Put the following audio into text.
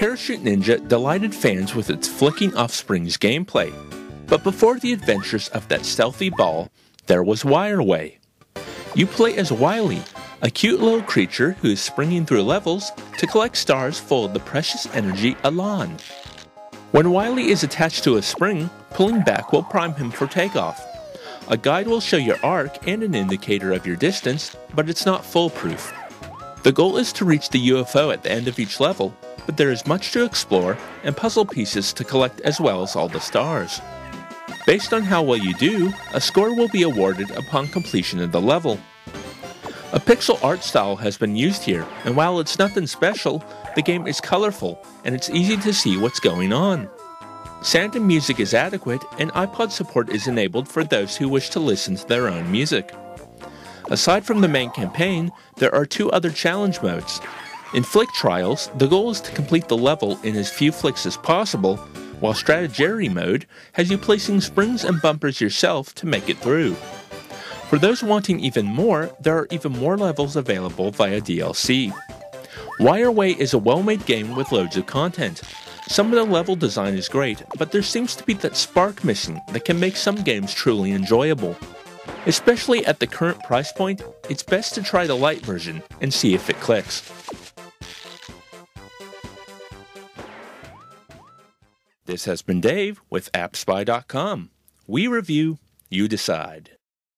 Parachute Ninja delighted fans with its flicking offspring's gameplay. But before the adventures of that stealthy ball, there was Wireway. You play as Wily, a cute little creature who is springing through levels to collect stars full of the precious energy Elan. When Wily is attached to a spring, pulling back will prime him for takeoff. A guide will show your arc and an indicator of your distance, but it's not foolproof. The goal is to reach the UFO at the end of each level, but there is much to explore and puzzle pieces to collect as well as all the stars. Based on how well you do, a score will be awarded upon completion of the level. A pixel art style has been used here, and while it's nothing special, the game is colorful and it's easy to see what's going on. Sound and music is adequate, and iPod support is enabled for those who wish to listen to their own music. Aside from the main campaign, there are two other challenge modes. In Flick Trials, the goal is to complete the level in as few flicks as possible, while Strategery mode has you placing springs and bumpers yourself to make it through. For those wanting even more, there are even more levels available via DLC. Wireway is a well made game with loads of content. Some of the level design is great, but there seems to be that spark missing that can make some games truly enjoyable. Especially at the current price point, it's best to try the light version and see if it clicks. This has been Dave with AppSpy.com. We review, you decide.